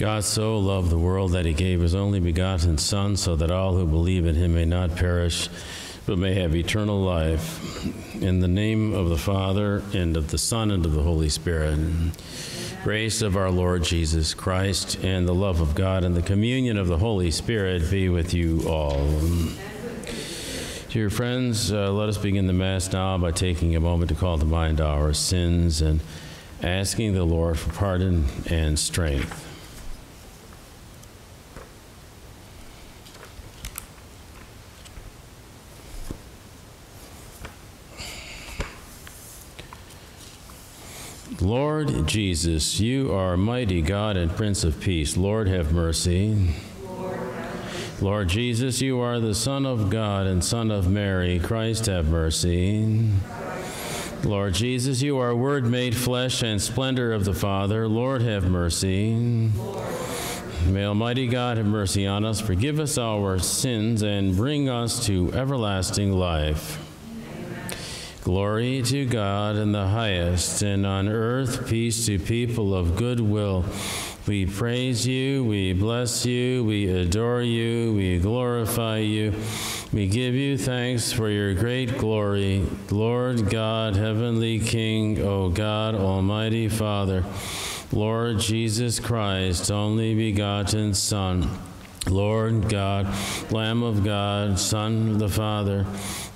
God so loved the world that he gave his only begotten Son, so that all who believe in him may not perish, but may have eternal life. In the name of the Father, and of the Son, and of the Holy Spirit. Grace of our Lord Jesus Christ, and the love of God, and the communion of the Holy Spirit be with you all. Dear friends, uh, let us begin the Mass now by taking a moment to call to mind our sins and asking the Lord for pardon and strength. Lord Jesus, you are mighty God and Prince of Peace. Lord, have mercy. Lord Jesus, you are the Son of God and Son of Mary. Christ, have mercy. Lord Jesus, you are Word made flesh and splendor of the Father. Lord, have mercy. May Almighty God have mercy on us, forgive us our sins, and bring us to everlasting life. Glory to God in the highest, and on earth peace to people of good will. We praise you, we bless you, we adore you, we glorify you. We give you thanks for your great glory, Lord God, heavenly King, O God, Almighty Father, Lord Jesus Christ, only begotten Son. Lord God, Lamb of God, Son of the Father,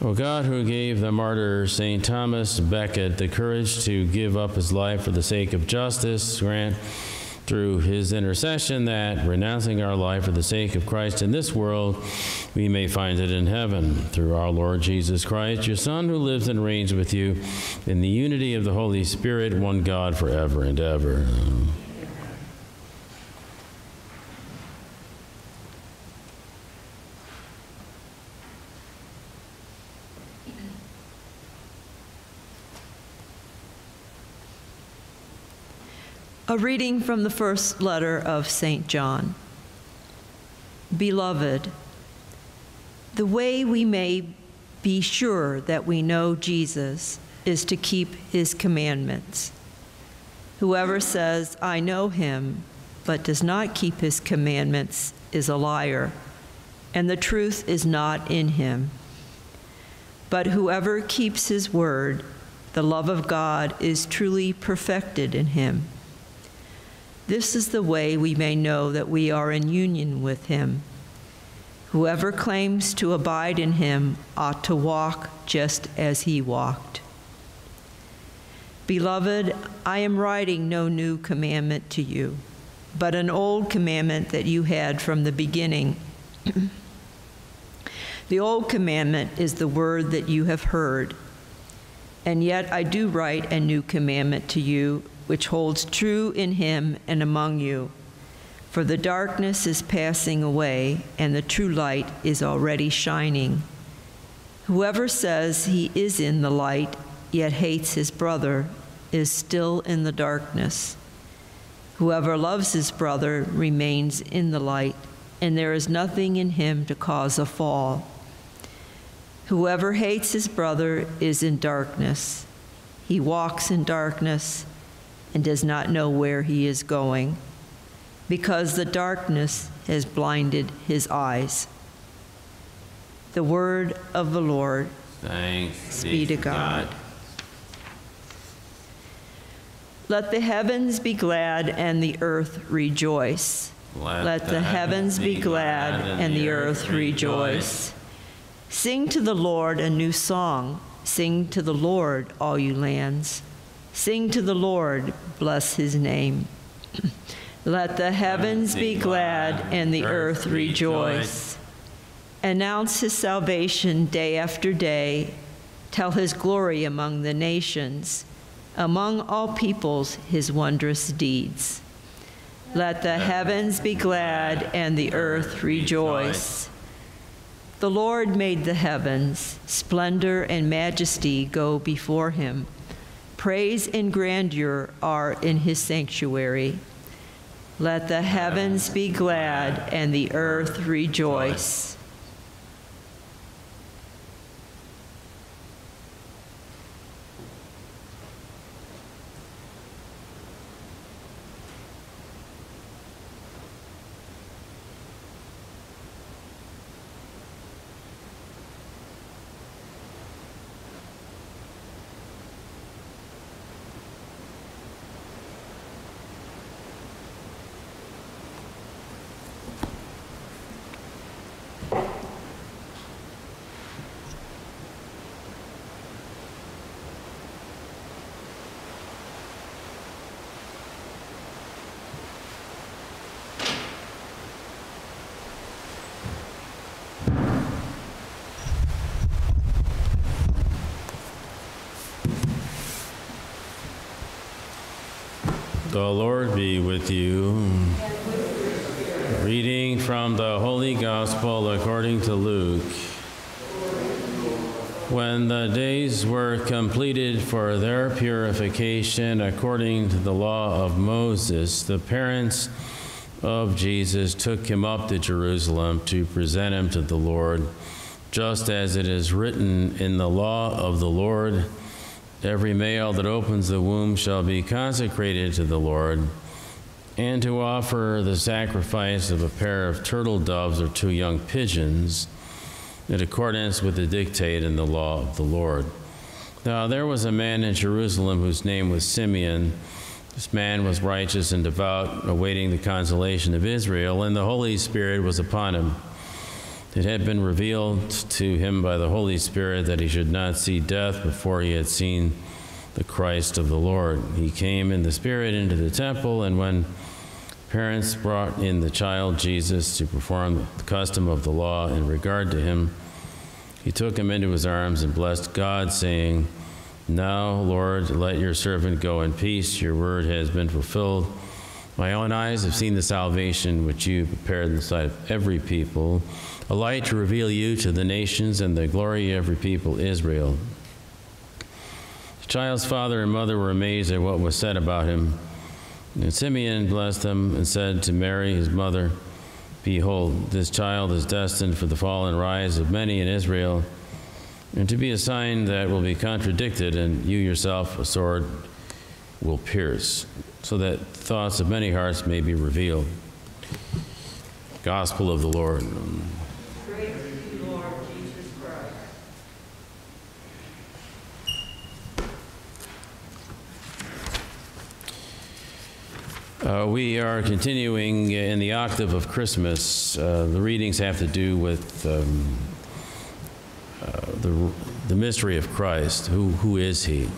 O God, who gave the martyr St. Thomas Becket the courage to give up his life for the sake of justice, grant through his intercession that, renouncing our life for the sake of Christ in this world, we may find it in heaven. Through our Lord Jesus Christ, your Son, who lives and reigns with you in the unity of the Holy Spirit, one God, forever and ever. A reading from the first letter of St. John. Beloved, the way we may be sure that we know Jesus is to keep his commandments. Whoever says, I know him, but does not keep his commandments is a liar, and the truth is not in him. But whoever keeps his word, the love of God is truly perfected in him. This is the way we may know that we are in union with him. Whoever claims to abide in him ought to walk just as he walked. Beloved, I am writing no new commandment to you, but an old commandment that you had from the beginning. the old commandment is the word that you have heard. And yet I do write a new commandment to you which holds true in him and among you. For the darkness is passing away, and the true light is already shining. Whoever says he is in the light, yet hates his brother, is still in the darkness. Whoever loves his brother remains in the light, and there is nothing in him to cause a fall. Whoever hates his brother is in darkness. He walks in darkness and does not know where he is going, because the darkness has blinded his eyes. The word of the Lord. Thanks be to God. Let the heavens be glad and the earth rejoice. Let, Let the heavens be glad and the earth rejoice. Sing to the Lord a new song. Sing to the Lord, all you lands. Sing to the Lord, bless his name. Let the heavens be glad and the earth rejoice. Announce his salvation day after day. Tell his glory among the nations, among all peoples his wondrous deeds. Let the heavens be glad and the earth rejoice. The Lord made the heavens, splendor and majesty go before him. Praise and grandeur are in his sanctuary. Let the heavens be glad and the earth rejoice. The Lord be with you. Reading from the Holy Gospel according to Luke. When the days were completed for their purification according to the law of Moses, the parents of Jesus took him up to Jerusalem to present him to the Lord, just as it is written in the law of the Lord. Every male that opens the womb shall be consecrated to the Lord, and to offer the sacrifice of a pair of turtle doves or two young pigeons, in accordance with the dictate in the law of the Lord. Now there was a man in Jerusalem whose name was Simeon. This man was righteous and devout, awaiting the consolation of Israel, and the Holy Spirit was upon him. It had been revealed to him by the Holy Spirit that he should not see death before he had seen the Christ of the Lord. He came in the Spirit into the temple, and when parents brought in the child Jesus to perform the custom of the law in regard to him, he took him into his arms and blessed God, saying, Now, Lord, let your servant go in peace. Your word has been fulfilled. My own eyes have seen the salvation which you prepared in the sight of every people a light to reveal you to the nations and the glory of every people, Israel. The child's father and mother were amazed at what was said about him. And Simeon blessed them and said to Mary, his mother, Behold, this child is destined for the fall and rise of many in Israel, and to be a sign that will be contradicted, and you yourself a sword will pierce, so that thoughts of many hearts may be revealed. Gospel of the Lord. Uh, we are continuing in the octave of Christmas. Uh, the readings have to do with um, uh, the, the mystery of Christ. Who, who is he?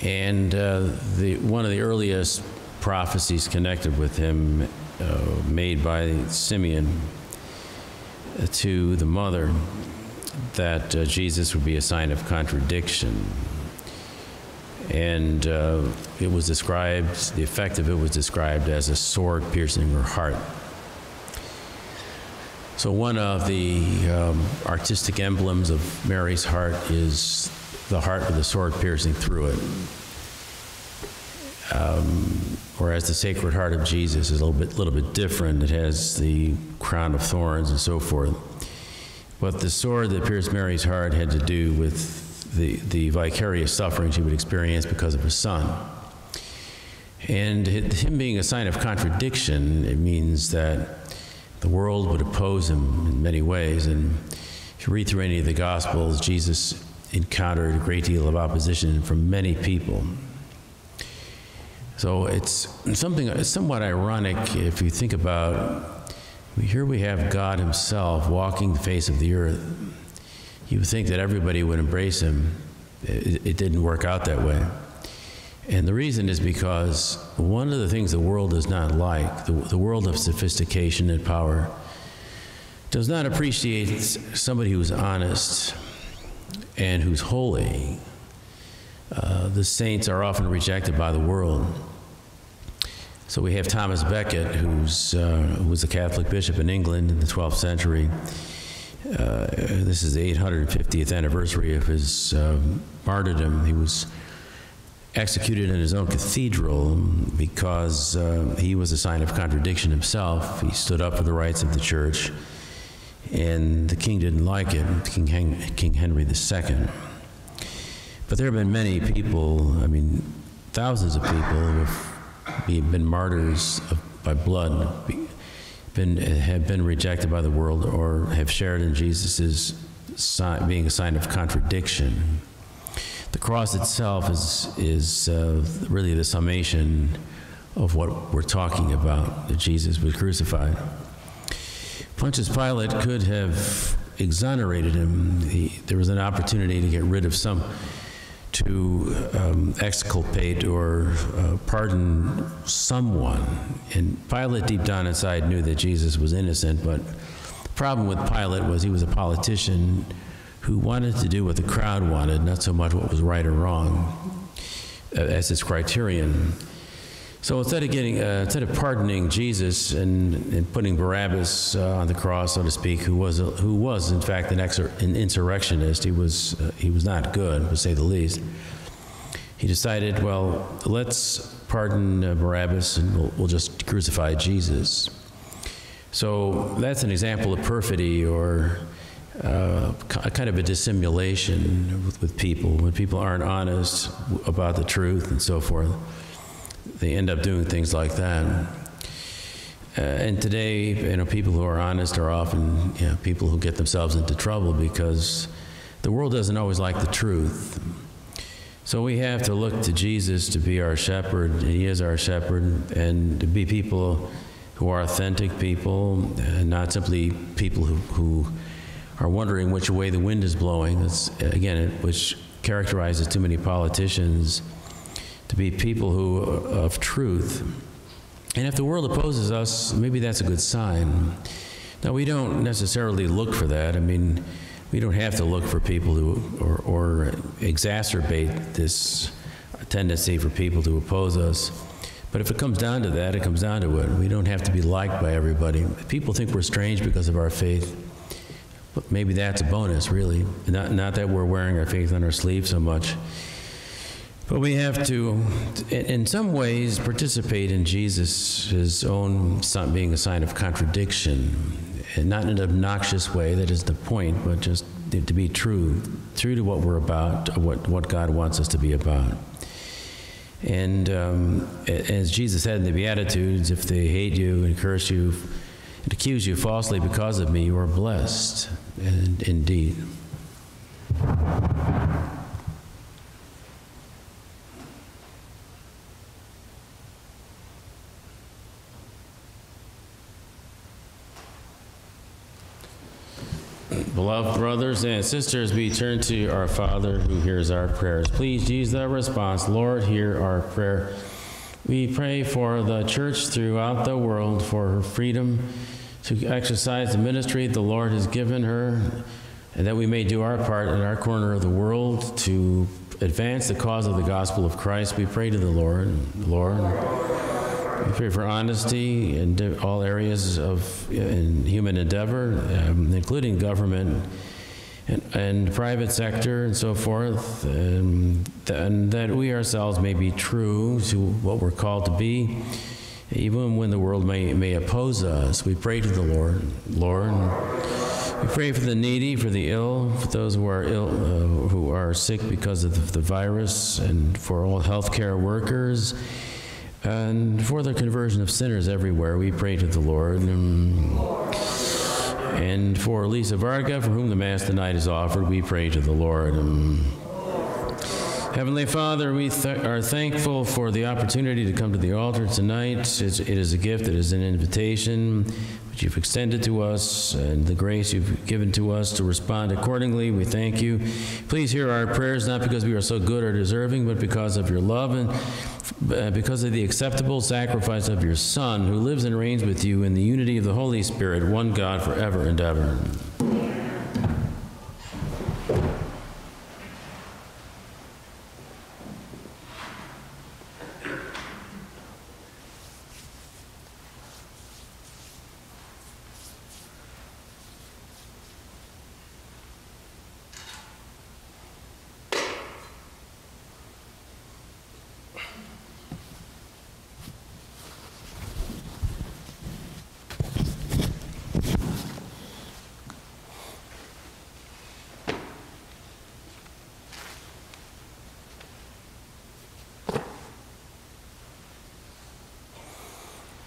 And uh, the, one of the earliest prophecies connected with him, uh, made by Simeon to the mother, that uh, Jesus would be a sign of contradiction and uh, it was described, the effect of it was described as a sword piercing her heart. So, one of the um, artistic emblems of Mary's heart is the heart with the sword piercing through it. Um, whereas the Sacred Heart of Jesus is a little bit, little bit different. It has the crown of thorns and so forth. But the sword that pierced Mary's heart had to do with the, the vicarious suffering he would experience because of his son. And him being a sign of contradiction, it means that the world would oppose him in many ways. And if you read through any of the Gospels, Jesus encountered a great deal of opposition from many people. So it's something somewhat ironic if you think about here we have God Himself walking the face of the earth you would think that everybody would embrace him. It, it, didn't work out that way. And the reason is because one of the things the world does not like, the, the world of sophistication and power, does not appreciate somebody who's honest and who's holy. Uh, the saints are often rejected by the world. So we have Thomas Becket, who's, uh, who was a Catholic bishop in England in the 12th century. Uh, this is the 850th anniversary of his um, martyrdom. He was executed in his own cathedral because uh, he was a sign of contradiction himself. He stood up for the rights of the church, and the king didn't like it, King, Hen- king Henry II. But there have been many people, I mean, thousands of people who have been martyrs of, by blood, been, have been rejected by the world, or have shared in Jesus' sign, being a sign of contradiction. The cross itself is, is uh, really the summation of what we're talking about, that Jesus was crucified. Pontius Pilate could have exonerated him. He, there was an opportunity to get rid of some to um, exculpate or uh, pardon someone. And Pilate, deep down inside, knew that Jesus was innocent, but the problem with Pilate was he was a politician who wanted to do what the crowd wanted, not so much what was right or wrong uh, as his criterion. So instead of getting, uh, instead of pardoning Jesus and, and putting Barabbas uh, on the cross, so to speak, who was, a, who was in fact an, exor- an insurrectionist, he was, uh, he was not good, to say the least. He decided, well, let's pardon uh, Barabbas and we'll, we'll just crucify Jesus. So that's an example of perfidy or uh, a kind of a dissimulation with, with people when people aren't honest about the truth and so forth they end up doing things like that. Uh, and today, you know, people who are honest are often you know, people who get themselves into trouble because the world doesn't always like the truth. So we have to look to Jesus to be our shepherd, He is our shepherd, and to be people who are authentic people, and not simply people who, who are wondering which way the wind is blowing. That's, again, which characterizes too many politicians to be people who of truth. And if the world opposes us, maybe that's a good sign. Now, we don't necessarily look for that. I mean, we don't have to look for people who, or, or exacerbate this tendency for people to oppose us. But if it comes down to that, it comes down to it. We don't have to be liked by everybody. People think we're strange because of our faith. But maybe that's a bonus, really. Not, not that we're wearing our faith on our sleeve so much. But we have to, in some ways, participate in Jesus' his own being a sign of contradiction, and not in an obnoxious way. That is the point, but just to be true, true to what we're about, what what God wants us to be about. And um, as Jesus said in the Beatitudes, if they hate you and curse you and accuse you falsely because of me, you are blessed, and indeed. Beloved brothers and sisters, we turn to our Father who hears our prayers. Please use the response. Lord, hear our prayer. We pray for the church throughout the world, for her freedom to exercise the ministry the Lord has given her, and that we may do our part in our corner of the world to advance the cause of the gospel of Christ. We pray to the Lord. Lord, pray for honesty in all areas of in human endeavor, um, including government and, and, private sector and so forth, and, and that we ourselves may be true to what we're called to be, even when the world may, may oppose us. We pray to the Lord. Lord, we pray for the needy, for the ill, for those who are ill, uh, who are sick because of the virus, and for all healthcare workers and for the conversion of sinners everywhere, we pray to the Lord. Um, and for Lisa Varga, for whom the Mass tonight is offered, we pray to the Lord. Um. Heavenly Father, we th are thankful for the opportunity to come to the altar tonight. It's, it is a gift, it is an invitation which you've extended to us, and the grace you've given to us to respond accordingly. We thank you. Please hear our prayers, not because we are so good or deserving, but because of your love and uh, because of the acceptable sacrifice of your Son, who lives and reigns with you in the unity of the Holy Spirit, one God forever and ever.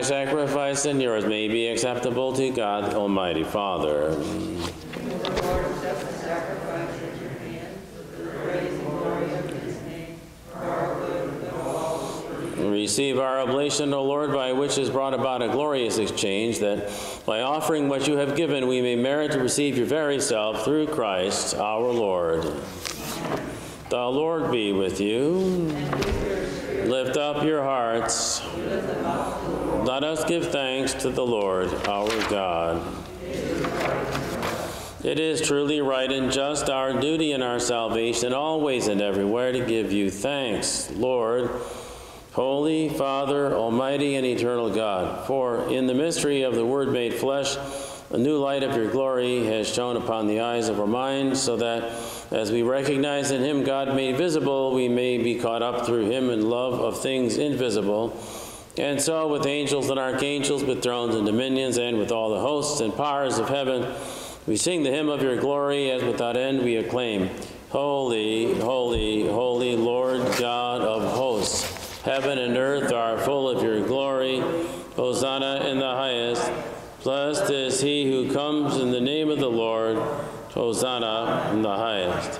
my sacrifice and yours may be acceptable to God, Almighty Father. Receive our oblation, O Lord, by which is brought about a glorious exchange, that by offering what you have given, we may merit to receive your very self through Christ our Lord. The Lord be with you. Lift up your hearts. Let us give thanks to the Lord our God. It is truly right and just, our duty and our salvation, always and everywhere, to give you thanks, Lord, Holy Father, Almighty and eternal God. For in the mystery of the Word made flesh, a new light of your glory has shone upon the eyes of our minds, so that as we recognize in him God made visible, we may be caught up through him in love of things invisible. And so, with angels and archangels, with thrones and dominions, and with all the hosts and powers of heaven, we sing the hymn of your glory as without end we acclaim Holy, holy, holy Lord God of hosts. Heaven and earth are full of your glory. Hosanna in the highest. Blessed is he who comes in the name of the Lord. Hosanna in the highest.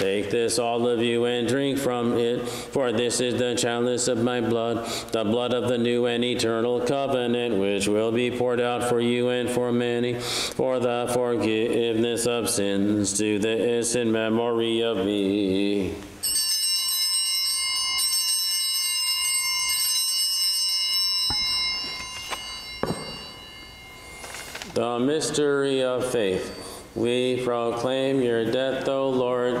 Take this, all of you, and drink from it, for this is the chalice of my blood, the blood of the new and eternal covenant, which will be poured out for you and for many, for the forgiveness of sins. Do this in memory of me. The mystery of faith. We proclaim your death, O Lord,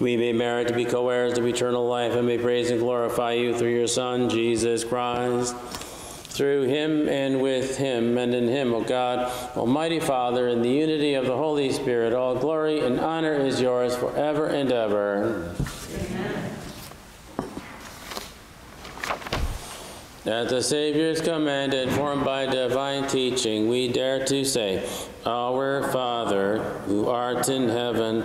we may merit to be co-heirs of eternal life and may praise and glorify you through your Son, Jesus Christ. Through him and with him and in him, O God, Almighty Father, in the unity of the Holy Spirit, all glory and honor is yours forever and ever. Amen. At the Savior's command, informed by divine teaching, we dare to say, Our Father, who art in heaven,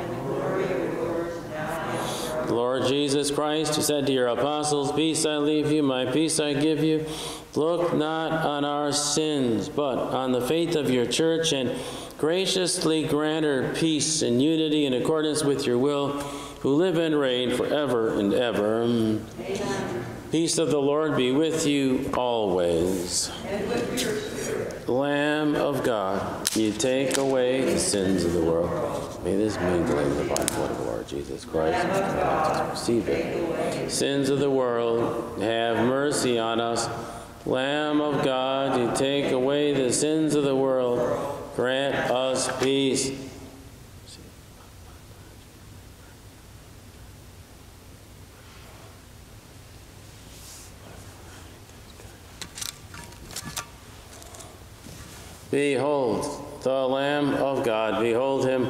Lord Jesus Christ, who said to your apostles, Peace I leave you, my peace I give you, look not on our sins, but on the faith of your church, and graciously grant her peace and unity in accordance with your will, who live and reign forever and ever. Amen. Peace of the Lord be with you always. Lamb of God, you take away the sins of the world. May this mingling the body of the Lord Jesus Christ receive it. Sins of the world, have mercy on us. Lamb of God, you take away the sins of the world. Grant us peace. Behold, the Lamb of God. Behold him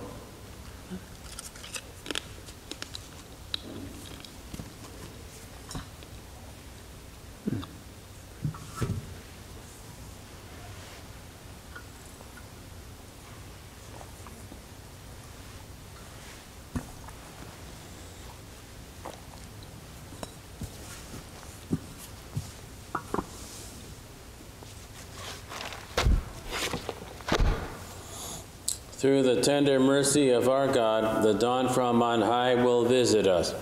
Through the tender mercy of our God, the dawn from on high will visit us.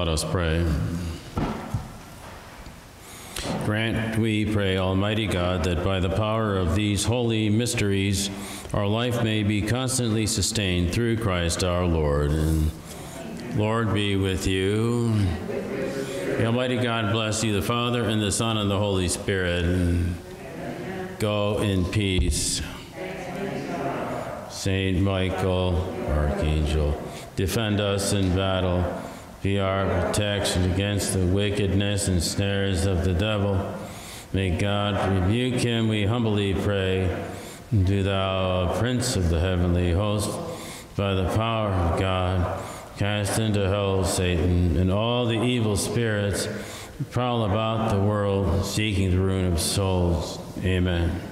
Let us pray. Grant, we pray, Almighty God, that by the power of these holy mysteries, our life may be constantly sustained through Christ our Lord. And Lord be with you. Almighty God bless you, the Father, and the Son, and the Holy Spirit. And go in peace. Saint Michael, Archangel, defend us in battle. Be our protection against the wickedness and snares of the devil. May God rebuke him, we humbly pray. Do thou, Prince of the heavenly host, by the power of God, cast into hell Satan and all the evil spirits prowl about the world seeking the ruin of souls. Amen.